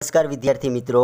નમસ્કાર વિદ્યાર્થી મિત્રો.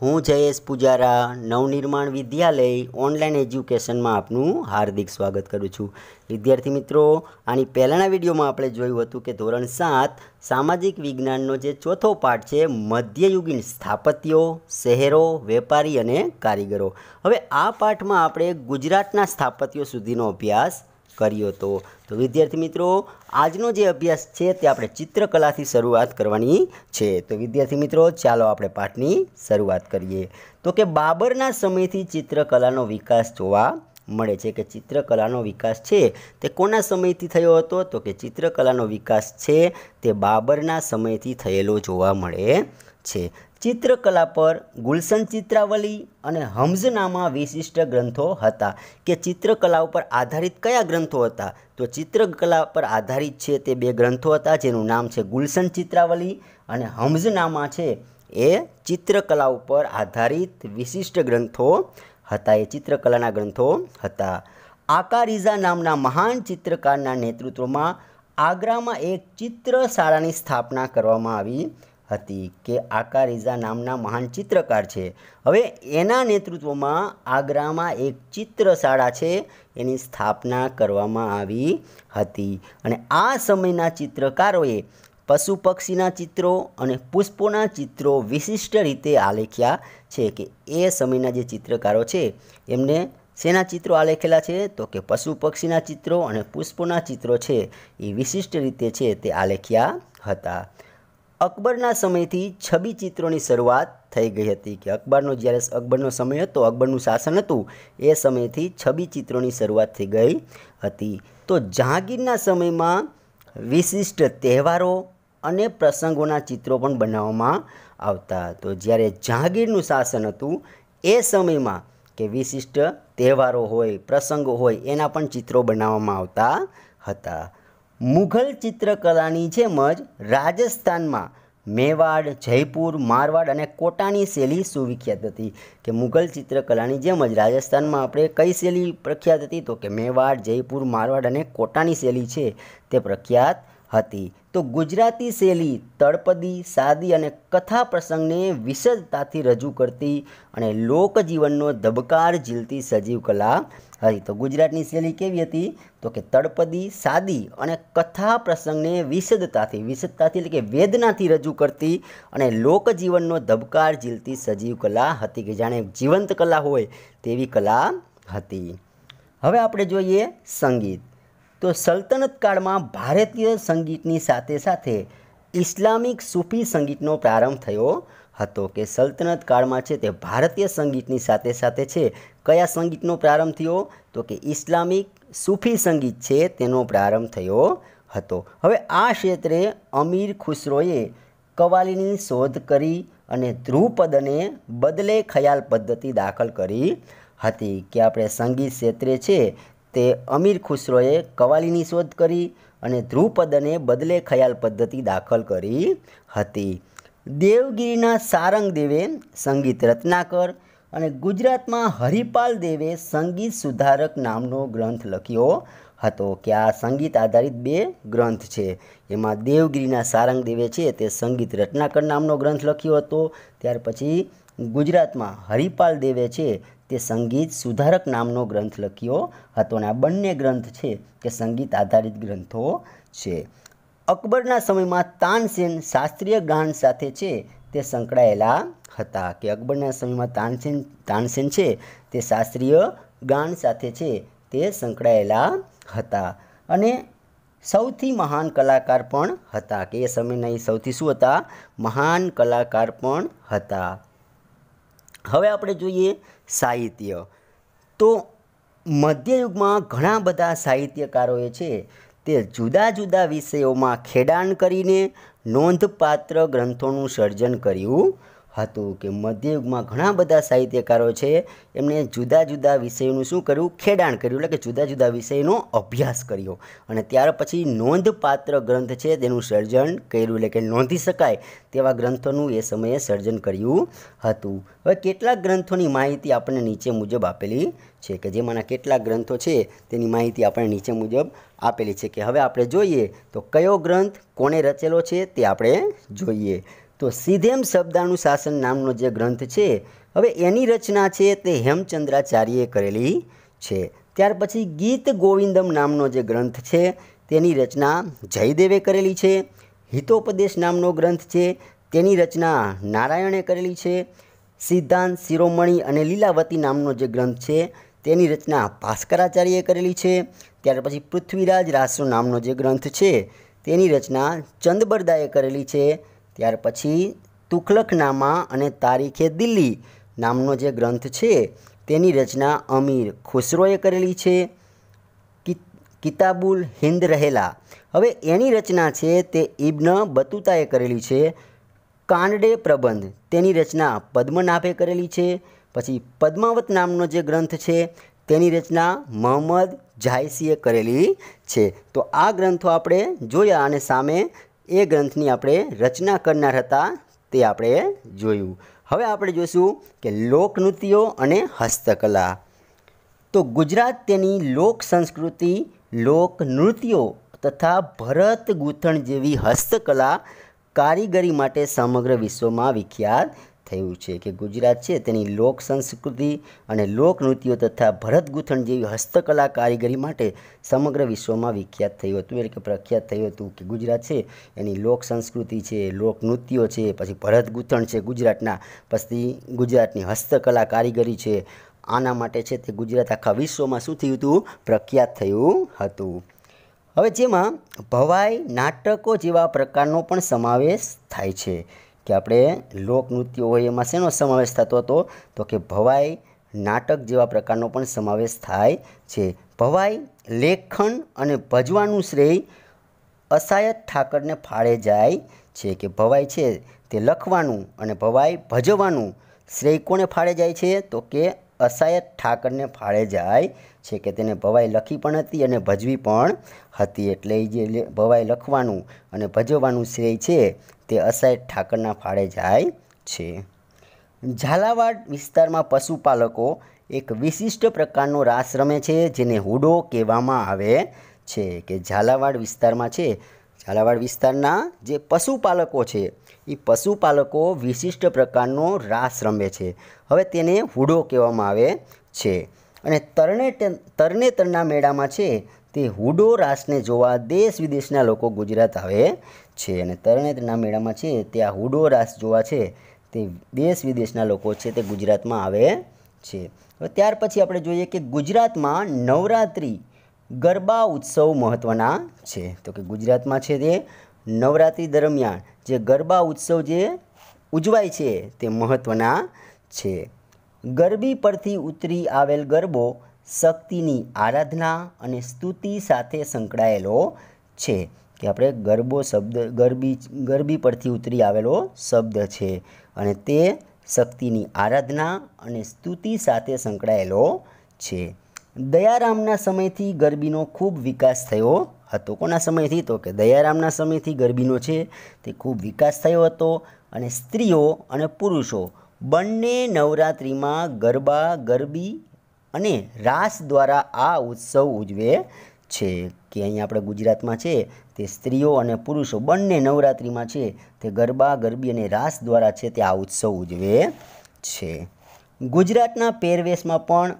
હું જયેશ પૂજારા, નવનિર્માણ વિદ્યાલય, ઓનલાઈન એજ્યુકેશનમાં આપનું હાર્દિક સ્વાગત કરું છું. વિદ્યાર્થી મિત્રો, આની પહેલાંના વિડીયોમાં આપણે જોયું હતું કે ધોરણ સાત, સામાજિક વિજ્ઞાનનો જે ચોથો પાઠ છે, મધ્યયુગીન સ્થાપત્યો, શહેરો, વેપારી અને કારીગરો. હવે આ પાઠમાં આપણે ગુજરાતના સ્થાપત્યો સુધીનો અભ્યાસ કર્યો હતો. તો વિદ્યાર્થી મિત્રો, આજનો જે અભ્યાસ છે તે આપણે ચિત્રકલાથી શરૂઆત કરવાની છે. તો વિદ્યાર્થી મિત્રો, ચાલો આપણે પાઠની શરૂઆત કરીએ. તો કે બાબરના સમયથી ચિત્રકલાનો વિકાસ જોવા મળે છે. કે ચિત્રકલાનો વિકાસ છે તે કોના સમયથી થયો હતો? તો કે ચિત્રકલાનો વિકાસ છે તે બાબરના સમયથી થયેલો જોવા મળે છે. ચિત્રકલા પર ગુલશન ચિત્રાવલી અને હમ્ઝનામા વિશિષ્ટ ગ્રંથો હતા. કે ચિત્રકલા ઉપર આધારિત કયા ગ્રંથો હતા? તો ચિત્રકલા પર આધારિત છે તે બે ગ્રંથો હતા, જેનું નામ છે ગુલશન ચિત્રાવલી અને હમ્ઝનામા છે એ ચિત્રકલા ઉપર આધારિત વિશિષ્ટ ગ્રંથો હતા, એ ચિત્રકલાના ગ્રંથો હતા. આકારીઝા નામના મહાન ચિત્રકારના નેતૃત્વમાં આગ્રામાં એક ચિત્રશાળાની સ્થાપના કરવામાં આવી હતી કે આકારીઝા નામના મહાન ચિત્રકાર છે. હવે એના નેતૃત્વમાં આગ્રામાં એક ચિત્રશાળા છે, એની સ્થાપના કરવામાં આવી હતી. અને આ સમયના ચિત્રકારોએ પશુ પક્ષીના ચિત્રો અને પુષ્પોના ચિત્રો વિશિષ્ટ રીતે આલેખ્યા છે કે એ સમયના જે ચિત્રકારો છે, એમને શેના ચિત્રો આલેખેલા છે? તો કે પશુ પક્ષીના ચિત્રો અને પુષ્પોના ચિત્રો છે, એ વિશિષ્ટ રીતે છે તે આલેખ્યા હતા. અકબરના સમયથી છબી ચિત્રોની શરૂઆત થઈ ગઈ હતી કે અકબરનો જ્યારે અકબરનો સમય હતો, અકબરનું શાસન હતું, એ સમયથી છબી ચિત્રોની શરૂઆત થઈ ગઈ હતી. તો જહાંગીરના સમયમાં વિશિષ્ટ તહેવારો અને પ્રસંગોના ચિત્રો પણ બનાવવામાં આવતા. તો જ્યારે જહાંગીરનું શાસન હતું, એ સમયમાં કે વિશિષ્ટ તહેવારો હોય, પ્રસંગો હોય, એના પણ ચિત્રો બનાવવામાં આવતા હતા. મુઘલ ચિત્રકલાની જેમ જ રાજસ્થાનમાં મેવાડ, જયપુર, મારવાડ અને કોટાની શૈલી સુવિખ્યાત હતી. કે મુઘલ ચિત્રકલાની જેમ જ રાજસ્થાનમાં આપણે કઈ શૈલી પ્રખ્યાત હતી? તો કે મેવાડ, જયપુર, મારવાડ અને કોટાની શૈલી છે તે પ્રખ્યાત હતી. તો ગુજરાતી શૈલી તળપદી, સાદી અને કથા પ્રસંગને વિશદતાથી રજૂ કરતી અને લોકજીવનનો ધબકાર ઝીલતી સજીવ કલા હતી તો ગુજરાતની શૈલી કેવી હતી? તો કે તળપદી, સાદી અને કથા પ્રસંગને વિશદતાથી વિશદતાથી એટલે કે વેદનાથી રજૂ કરતી અને લોકજીવનનો ધબકાર ઝીલતી સજીવ કલા હતી કે જાણે જીવંત કલા હોય તેવી કલા હતી. હવે આપણે જોઈએ સંગીત. તો સલ્તનત કાળમાં ભારતીય સંગીતની સાથે સાથે ઇસ્લામિક સૂફી સંગીતનો પ્રારંભ થયો હતો કે સલ્તનત કાળમાં છે તે ભારતીય સંગીતની સાથે સાથે છે કયા સંગીતનો પ્રારંભ થયો? તો કે ઇસ્લામિક સૂફી સંગીત છે તેનો પ્રારંભ થયો હતો. હવે આ ક્ષેત્રે અમીર ખુસરોએ કવાલીની શોધ કરી અને ધ્રુપદને બદલે ખયાલ પદ્ધતિ દાખલ કરી હતી. કે આપણે સંગીત ક્ષેત્રે છે તે અમીર ખુસરોએ કવાલીની શોધ કરી અને ધ્રુપદને બદલે ખયાલ પદ્ધતિ દાખલ કરી હતી. દેવગીરીના સારંગ દેવે સંગીત રત્નાકર અને ગુજરાતમાં હરિપાલ દેવે સંગીત સુધારક નામનો ગ્રંથ લખ્યો હતો કે આ સંગીત આધારિત બે ગ્રંથ છે. એમાં દેવગીરીના સારંગ દેવે છે તે સંગીત રત્નાકર નામનો ગ્રંથ લખ્યો હતો. ત્યાર પછી ગુજરાતમાં હરિપાલ દેવે છે તે સંગીત સુધારક નામનો ગ્રંથ લખ્યો હતો અને આ બંને ગ્રંથ છે તે સંગીત આધારિત ગ્રંથો છે. અકબરના સમયમાં તાનસેન શાસ્ત્રીય ગાન સાથે છે. તે સંકળાયેલા હતા કે અકબરના સમયમાં તાનસેન તાનસેન છે, તે શાસ્ત્રીય ગાન સાથે છે, તે સંકળાયેલા હતા. અને સૌથી મહાન કલાકાર પણ હતા કે એ સમયના એ સૌથી શું હતા? મહાન કલાકાર પણ હતા. હવે આપણે જોઈએ સાહિત્ય. તો મધ્યયુગમાં ઘણા બધા સાહિત્યકારોએ છે તે જુદા જુદા વિષયોમાં ખેડાણ કરીને નોંધપાત્ર ગ્રંથોનું સર્જન કર્યું હતું કે મધ્યયુગમાં ઘણા બધા સાહિત્યકારો છે, એમણે જુદા જુદા વિષયોનું શું કર્યું? ખેડાણ કર્યું, એટલે કે જુદા જુદા વિષયનો અભ્યાસ કર્યો. અને ત્યાર પછી નોંધપાત્ર ગ્રંથ છે, તેનું સર્જન કર્યું, એટલે કે નોંધી શકાય તેવા ગ્રંથોનું એ સમયે સર્જન કર્યું હતું. હવે કેટલાક ગ્રંથોની માહિતી આપણને નીચે મુજબ આપેલી છે કે જેમાંના કેટલાક ગ્રંથો છે, તેની માહિતી આપણે નીચે મુજબ આપેલી છે કે હવે આપણે જોઈએ તો કયો ગ્રંથ કોણે રચેલો છે તે આપણે જોઈએ. તો સિધેમ શબ્દાનુશાસન નામનો જે ગ્રંથ છે, હવે એની રચના છે તે હેમચંદ્રાચાર્યએ કરેલી છે. ત્યાર પછી ગીત ગોવિંદમ નામનો જે ગ્રંથ છે, તેની રચના જયદેવે કરેલી છે. હિતોપદેશ નામનો ગ્રંથ છે, તેની રચના નારાયણે કરેલી છે. સિદ્ધાંત શિરોમણી અને લીલાવતી નામનો જે ગ્રંથ છે, તેની રચના ભાસ્કરાચાર્યએ કરેલી છે. ત્યાર પછી પૃથ્વીરાજ રાસો નામનો જે ગ્રંથ છે, તેની રચના ચંદબરદાએ કરેલી છે. ત્યાર પછી તુખલકનામા અને તારીખે દિલ્હી નામનો જે ગ્રંથ છે, તેની રચના અમીર ખુસરોએ કરેલી છે. કિતાબુલ હિન્દ રહેલા. હવે એની રચના છે તે ઇબ્ન બતુતાએ કરેલી છે. કાંડે પ્રબંધ. તેની રચના પદ્મનાભે કરેલી છે. પછી પદ્માવત નામનો જે ગ્રંથ છે, તેની રચના મોહમ્મદ જાયસીએ કરેલી છે. તો આ ગ્રંથો આપણે જોયા અને સામે એ ગ્રંથની આપણે રચના કરનાર હતા તે આપણે જોયું. હવે આપણે જોઈશું કે લોકનૃત્યો અને હસ્તકલા. તો ગુજરાત તેની લોક સંસ્કૃતિ લોકનૃત્યો તથા ભરત ગૂંથણ જેવી હસ્તકલા કારીગરી માટે સમગ્ર વિશ્વમાં વિખ્યાત થયું છે કે ગુજરાત છે તેની લોક સંસ્કૃતિ અને લોકનૃત્યો તથા ભરત ગૂંથણ જેવી હસ્તકલા કારીગરી માટે સમગ્ર વિશ્વમાં વિખ્યાત થયું હતું. એટલે કે પ્રખ્યાત થયું હતું કે ગુજરાત છે એની લોક સંસ્કૃતિ છે લોકનૃત્યો છે, પછી ભરત ગૂંથણ છે ગુજરાતના, પછી ગુજરાતની હસ્તકલા કારીગરી છે. આના માટે છે તે ગુજરાત આખા વિશ્વમાં શું થયું હતું? પ્રખ્યાત થયું હતું. હવે જેમાં ભવાઈ નાટકો જેવા પ્રકારનો પણ સમાવેશ થાય છે. કે આપણે લોકનૃત્યો હોય એમાં શેનો સમાવેશ થતો હતો? તો કે ભવાઈ નાટક જેવા પ્રકારનો પણ સમાવેશ થાય છે. ભવાઈ લેખન અને ભજવાનું શ્રેય અસાયત ઠાકરને ફાળે જાય છે કે ભવાઈ છે તે લખવાનું અને ભવાઈ ભજવાનું શ્રેય કોને ફાળે જાય છે? તો કે અસાયત ઠાકરને ફાળે જાય છે કે તેને ભવાઈ લખી પણ હતી અને ભજવી પણ હતી. એટલે એ જે ભવાઈ લખવાનું અને ભજવવાનું શ્રેય છે તે અસાયત ઠાકરના ફાળે જાય છે. ઝાલાવાડ વિસ્તારમાં પશુપાલકો એક વિશિષ્ટ પ્રકારનો રાસ રમે છે જેને હુડો કહેવામાં આવે છે. કે ઝાલાવાડ વિસ્તારમાં છે. ઝાલાવાડ વિસ્તારના જે પશુપાલકો છે એ પશુપાલકો વિશિષ્ટ પ્રકારનો રાસ રમે છે. હવે તેને હુડો કહેવામાં આવે છે. અને તરણે તરણેતરના મેળામાં છે તે હુડો રાસને જોવા દેશ વિદેશના લોકો ગુજરાત આવે છે. અને તરણેતરના મેળામાં છે તે આ હુડો રાસ જોવા છે તે દેશ વિદેશના લોકો છે તે ગુજરાતમાં આવે છે. હવે ત્યાર પછી આપણે જોઈએ કે ગુજરાતમાં નવરાત્રિ ગરબા ઉત્સવ મહત્ત્વના છે. તો કે ગુજરાતમાં છે તે નવરાત્રિ દરમિયાન જે ગરબા ઉત્સવ જે ઉજવાય છે તે મહત્ત્વના છે. ગરબી પરથી ઉતરી આવેલ ગરબો શક્તિની આરાધના અને સ્તુતિ સાથે સંકળાયેલો છે. કે આપણે ગરબો શબ્દ, ગરબી ગરબી પરથી ઉતરી આવેલો શબ્દ છે અને તે શક્તિની આરાધના અને સ્તુતિ સાથે સંકળાયેલો છે. દયારામના સમયથી ગરબીનો ખૂબ વિકાસ થયો હતો. કોના સમયથી? તો કે દયારામના સમયથી ગરબીનો છે. તે ખૂબ વિકાસ થયો હતો અને સ્ત્રીઓ અને પુરુષો બંને નવરાત્રિમાં ગરબા, ગરબી અને રાસ દ્વારા આ ઉત્સવ ઉજવે છે. કે અહીંયા આપણે ગુજરાતમાં છે, તે સ્ત્રીઓ અને પુરુષો બંને નવરાત્રિમાં છે, તે ગરબા, ગરબી અને રાસ દ્વારા છે તે આ ઉત્સવ ઉજવે છે. ગુજરાતના પહેરવેશમાં પણ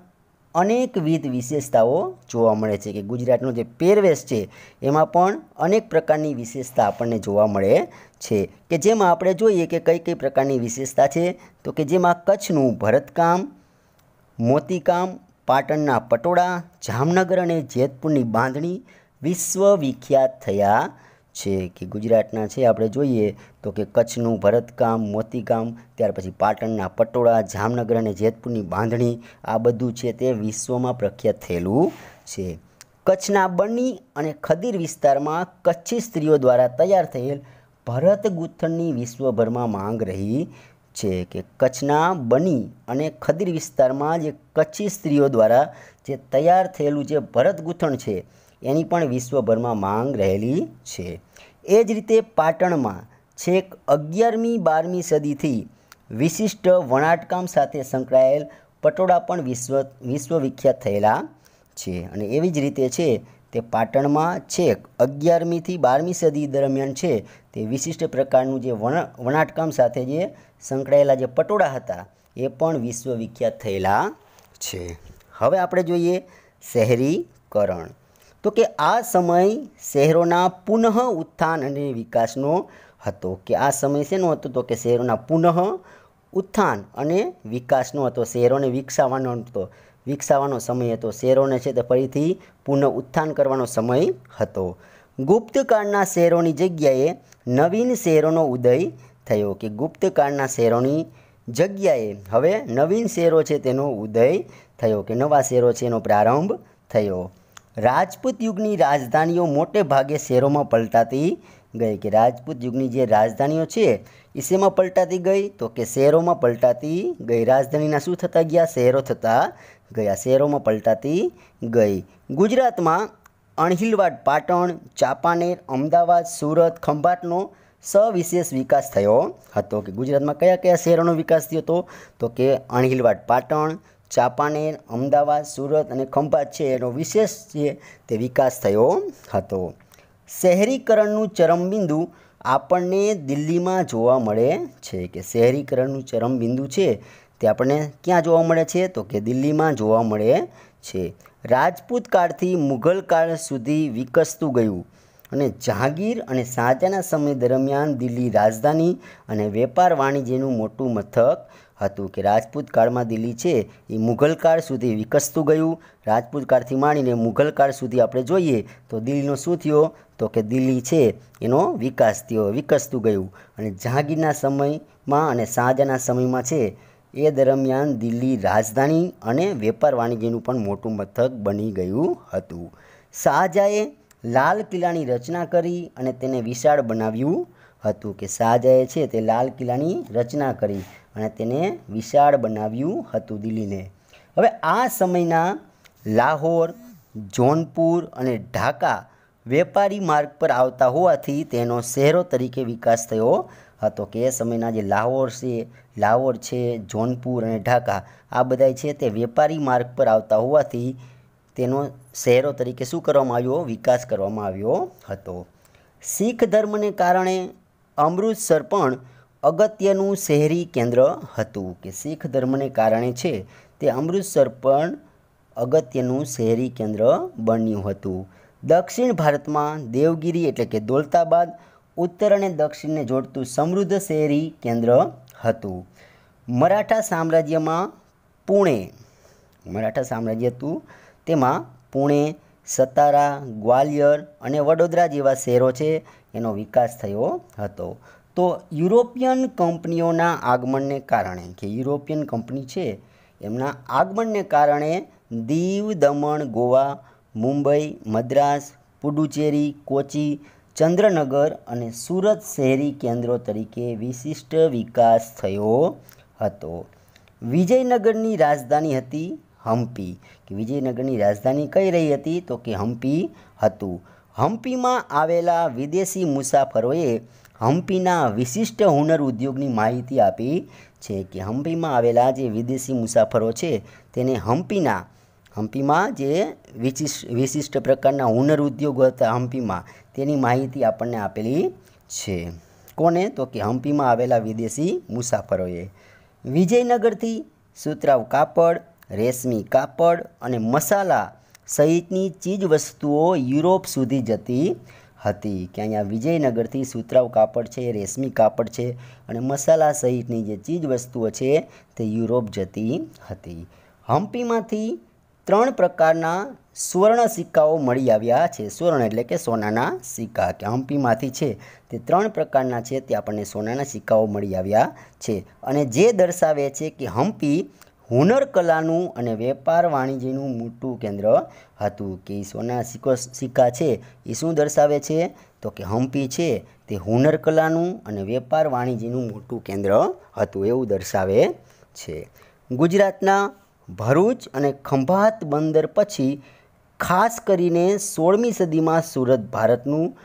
અનેકવિધ વિશેષતાઓ જોવા મળે છે કે ગુજરાતનો જે પહેરવેશ છે, એમાં પણ અનેક પ્રકારની વિશેષતા આપણને જોવા મળે છે કે જેમાં આપણે જોઈએ કે કઈ કઈ પ્રકારની વિશેષતા છે, તો કે જેમાં કચ્છનું ભરતકામ, મોતીકામ, પાટણના પટોળા, જામનગર અને જેતપુરની બાંધણી વિશ્વ વિખ્યાત થયા છે કે ગુજરાતના છે, આપણે જોઈએ તો કે કચ્છનું ભરતકામ, મોતીકામ, ત્યાર પછી પાટણના પટોળા, જામનગર અને જેતપુરની બાંધણી, આ બધું છે તે વિશ્વમાં પ્રખ્યાત થયેલું છે. કચ્છના બની અને ખદીર વિસ્તારમાં કચ્છી સ્ત્રીઓ દ્વારા તૈયાર થયેલ ભરત ગૂંથણની વિશ્વભરમાં માંગ રહી છે કે કચ્છના બની અને ખદીર વિસ્તારમાં જે કચ્છી સ્ત્રીઓ દ્વારા જે તૈયાર થયેલું જે ભરત ગૂંથણ છે એની પણ વિશ્વભરમાં માંગ રહેલી છે. એ જ રીતે પાટણમાં છેક અગિયારમી બારમી સદીથી વિશિષ્ટ વણાટકામ સાથે સંકળાયેલ પટોળા પણ વિશ્વ વિશ્વ વિખ્યાત થયેલા છે. અને એવી જ રીતે છે તે પાટણમાં છેક અગિયારમીથી બારમી સદી દરમિયાન છે તે વિશિષ્ટ પ્રકારનું જે વણ, વણાટકામ સાથે જે સંકળાયેલા જે પટોળા હતા એ પણ વિશ્વ વિખ્યાત થયેલા છે. હવે આપણે જોઈએ શહેરીકરણ. તો કે આ સમય શહેરોના પુનઃ ઉત્થાન અને વિકાસનો હતો. કે આ સમય શેનો હતો? તો કે શહેરોના પુનઃ ઉત્થાન અને વિકાસનો હતો. શહેરોને વિકસાવવાનો હતો. વિકસાવવાનો સમય હતો. શહેરોને છે તે ફરીથી પુનઃ ઉત્થાન કરવાનો સમય હતો. ગુપ્તકાળના શહેરોની જગ્યાએ નવીન શહેરોનો ઉદય થયો. કે ગુપ્તકાળના શહેરોની જગ્યાએ હવે નવીન શહેરો છે તેનો ઉદય થયો. કે નવા શહેરો છે એનો પ્રારંભ થયો. રાજપૂત યુગની રાજધાનીઓ મોટે ભાગે શહેરોમાં પલટાતી ગઈ કે રાજપૂત યુગની જે રાજધાનીઓ છે એ શેમાં પલટાતી ગઈ તો કે શહેરોમાં પલટાતી ગઈ. રાજધાનીના શું થતા ગયા? શહેરો થતા ગયા. શહેરોમાં પલટાતી ગઈ. ગુજરાતમાં અણહિલવાડ, પાટણ, ચાંપાનેર, અમદાવાદ, સુરત, ખંભાતનો સવિશેષ વિકાસ થયો હતો કે ગુજરાતમાં કયા કયા શહેરોનો વિકાસ થયો હતો? તો કે અણહિલવાડ, પાટણ ચાંપાનેર અમદાવાદ, સુરત અને ખંભાત છે એનો વિશેષ છે તે વિકાસ થયો હતો. શહેરીકરણનું ચરમબિંદુ આપણને દિલ્હીમાં જોવા મળે છે કે શહેરીકરણનું ચરમબિંદુ છે તે આપણને ક્યાં જોવા મળે છે? તો કે દિલ્હીમાં જોવા મળે છે. રાજપૂત કાળથી મુઘલ કાળ સુધી વિકસતું ગયું અને જહાંગીર અને સાંજાના સમય દરમિયાન દિલ્હી રાજધાની અને વેપાર વાણિજ્યનું મોટું મથક હતું કે રાજપૂત કાળમાં દિલ્હી છે એ મુઘલ કાળ સુધી વિકસતું ગયું. રાજપૂત કાળથી માંડીને મુઘલ કાળ સુધી આપણે જોઈએ તો દિલ્હીનો શું થયો? તો કે દિલ્હી છે એનો વિકાસ થયો, વિકસતું ગયું. અને જહાંગીરના સમયમાં અને શાહજહાંના સમયમાં છે એ દરમિયાન દિલ્હી રાજધાની અને વેપાર વાણિજ્યનું પણ મોટું મથક બની ગયું હતું. શાહજહાએ લાલ કિલ્લાની રચના કરી અને તેને વિશાળ બનાવ્યું. હતું કે શાહજહાએ છે તે લાલ કિલ્લાની રચના કરી અને તેને વિશાળ બનાવ્યું હતું દિલ્હીને. હવે આ સમયના લાહોર, જોનપુર અને ઢાકા વેપારી માર્ગ પર આવતા હોવાથી તેનો શહેરો તરીકે વિકાસ થયો હતો કે એ સમયના જે લાહોર છે લાહોર છે, જોનપુર અને ઢાકા આ બધા છે તે વેપારી માર્ગ પર આવતા હોવાથી તેનો શહેરો તરીકે શું કરવામાં આવ્યો? વિકાસ કરવામાં આવ્યો હતો. શીખ ધર્મને કારણે અમૃતસર પણ અગત્યનું શહેરી કેન્દ્ર હતું કે શીખ ધર્મને કારણે છે તે અમૃતસર પણ અગત્યનું શહેરી કેન્દ્ર બન્યું હતું. દક્ષિણ ભારતમાં દેવગીરી એટલે કે દોલતાબાદ, ઉત્તર અને દક્ષિણને જોડતું સમૃદ્ધ શહેરી કેન્દ્ર હતું. મરાઠા સામ્રાજ્યમાં પુણે, મરાઠા સામ્રાજ્ય હતું. તેમાં પુણે સતારા ગ્વાલિયર અને વડોદરા જેવા શહેરો છે. એનો વિકાસ થયો હતો. તો યુરોપિયન કંપનીઓના આગમનને કારણે કે યુરોપિયન કંપની છે, એમના આગમનને કારણે દીવ, દમણ, ગોવા, મુંબઈ, મદ્રાસ, પુડુચેરી, કોચી, ચંદ્રનગર અને સુરત શહેરી કેન્દ્રો તરીકે વિશિષ્ટ વિકાસ થયો હતો. વિજયનગરની રાજધાની હતી હમ્પી. કે વિજયનગરની રાજધાની કઈ રહી હતી? તો કે હમ્પી હતું. હમ્પીમાં આવેલા વિદેશી મુસાફરોએ હમ્પીના વિશિષ્ટ હુનર ઉદ્યોગની માહિતી આપી છે કે હમ્પીમાં આવેલા જે વિદેશી મુસાફરો છે, તેને હમ્પીના, હમ્પીમાં જે વિશિષ્ટ વિશિષ્ટ પ્રકારના હુનર ઉદ્યોગો હતા હમ્પીમાં, તેની માહિતી આપણને આપેલી છે. કોને? તો કે હમ્પીમાં આવેલા વિદેશી મુસાફરોએ. વિજયનગરથી સુતરાવ કાપડ, રેશમી કાપડ અને મસાલા સહિતની ચીજ વસ્તુઓ યુરોપ સુધી જતી હતી. કે અહીંયા વિજયનગરથી સુતરાવ કાપડ છે, રેશમી કાપડ છે અને મસાલા સહિતની જે ચીજ વસ્તુઓ છે તે યુરોપ જતી હતી. હમ્પીમાંથી ત્રણ પ્રકારના સુવર્ણ સિક્કાઓ મળી આવ્યા છે. સુવર્ણ એટલે કે સોનાના સિક્કા. કે હમ્પીમાંથી છે તે ત્રણ પ્રકારના છે તે આપણને સોનાના સિક્કાઓ મળી આવ્યા છે. અને જે દર્શાવે છે કે હમ્પી હુનર કલાનું અને વેપાર વાણિજ્યનું મોટું કેન્દ્ર હતું. કે સોના સિક્કો સિક્કા છે એ શું દર્શાવે છે? તો કે હમ્પી છે, તે હુનર કલાનું અને વેપાર વાણિજ્યનું મોટું કેન્દ્ર હતું એવું દર્શાવે છે. ગુજરાતના ભરૂચ અને ખંભાત બંદર પછી ખાસ કરીને સોળમી સદીમાં સુરત ભારતનું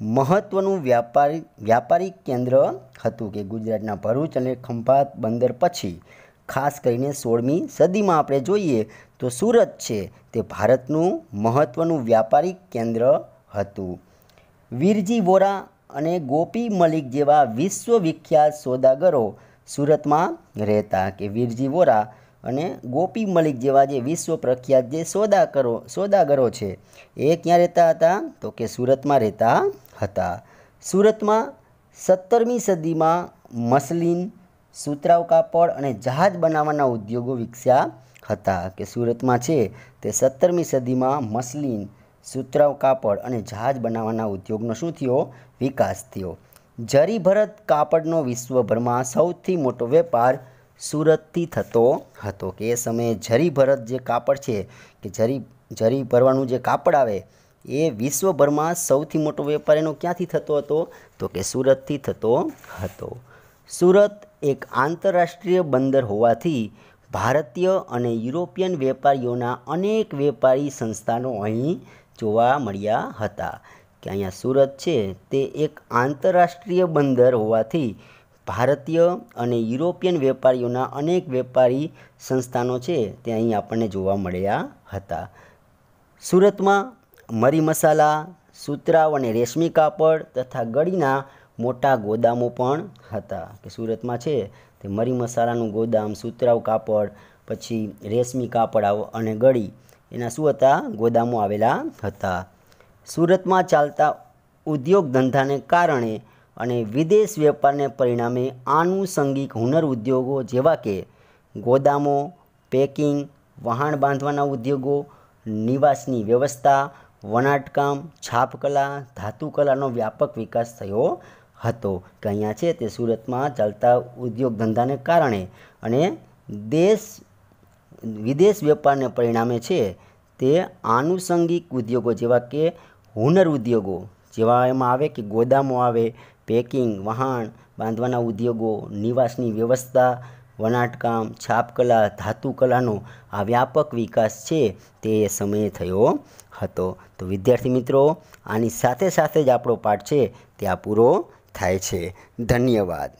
મહત્ત્વનું વ્યાપારી, વ્યાપારિક કેન્દ્ર હતું કે ગુજરાતના ભરૂચ અને ખંભાત બંદર પછી. ખાસ કરીને સોળમી સદીમાં આપણે જોઈએ તો સુરત છે તે ભારતનું મહત્ત્વનું વ્યાપારિક કેન્દ્ર હતું. વીરજી વોરા અને ગોપી મલિક જેવા વિશ્વવિખ્યાત સોદાગરો સુરતમાં રહેતા કે વીરજી વોરા અને ગોપી મલિક જેવા જે વિશ્વ પ્રખ્યાત જે સોદાગરો સોદાગરો છે, એ ક્યાં રહેતા હતા? તો કે સુરતમાં રહેતા હતા. સુરતમાં સત્તરમી સદીમાં મસલિન સુતરાવ કાપડ અને જહાજ બનાવવાના ઉદ્યોગો વિકસ્યા હતા કે સુરતમાં છે તે સત્તરમી સદીમાં મસલિન સુતરાવ કાપડ અને જહાજ બનાવવાના ઉદ્યોગનો શું થયો? વિકાસ થયો. જરી ભરત કાપડનો વિશ્વભરમાં સૌથી મોટો વેપાર સુરતથી થતો હતો કે એ સમયે જરી ભરત જે કાપડ છે કે જરી જરી ભરવાનું જે કાપડ આવે એ વિશ્વભરમાં સૌથી મોટો વેપાર એનો ક્યાંથી થતો હતો? તો કે સુરતથી થતો હતો. સુરત એક આંતરરાષ્ટ્રીય બંદર હોવાથી ભારતીય અને યુરોપિયન વેપારીઓના અનેક વેપારી સંસ્થાનો અહીં જોવા મળ્યા હતા. કે અહીંયા સુરત છે તે એક આંતરરાષ્ટ્રીય બંદર હોવાથી ભારતીય અને યુરોપિયન વેપારીઓના અનેક વેપારી સંસ્થાનો છે તે અહીં આપણને જોવા મળ્યા હતા. સુરતમાં મરી મસાલા સુતરાવ અને રેશમી કાપડ તથા ગળીના મોટા ગોદામો પણ હતા કે સુરતમાં છે તે મરી મસાલાનું ગોદામ સુતરાવ કાપડ, પછી રેશમી કાપડ અને ગળી એના શું હતા? ગોદામો આવેલા હતા. સુરતમાં ચાલતા ઉદ્યોગ ધંધાને કારણે અને વિદેશ વેપારને પરિણામે આનુષંગિક હુનર ઉદ્યોગો જેવા કે ગોદામો, પેકિંગ, વહાણ બાંધવાના ઉદ્યોગો, નિવાસની વ્યવસ્થા, વણાટકામ, છાપકલા, ધાતુકલાનો વ્યાપક વિકાસ થયો હતો. કે અહીંયા છે તે સુરતમાં ચાલતા ઉદ્યોગ ધંધાને કારણે અને દેશ, વિદેશ વેપારને પરિણામે છે તે આનુષંગિક ઉદ્યોગો જેવા કે હુનર ઉદ્યોગો, જેવા એમાં આવે કે ગોદામો આવે, પેકિંગ, વહાણ, બાંધવાના ઉદ્યોગો, નિવાસની વ્યવસ્થા, વણાટકામ, છાપકલા, ધાતુકલાનો આ વ્યાપક વિકાસ છે તે સમયે થયો હતો. તો વિદ્યાર્થી મિત્રો, આની સાથે સાથે જ આપણો પાઠ છે તે આ પૂરો થાય છે. ધન્યવાદ.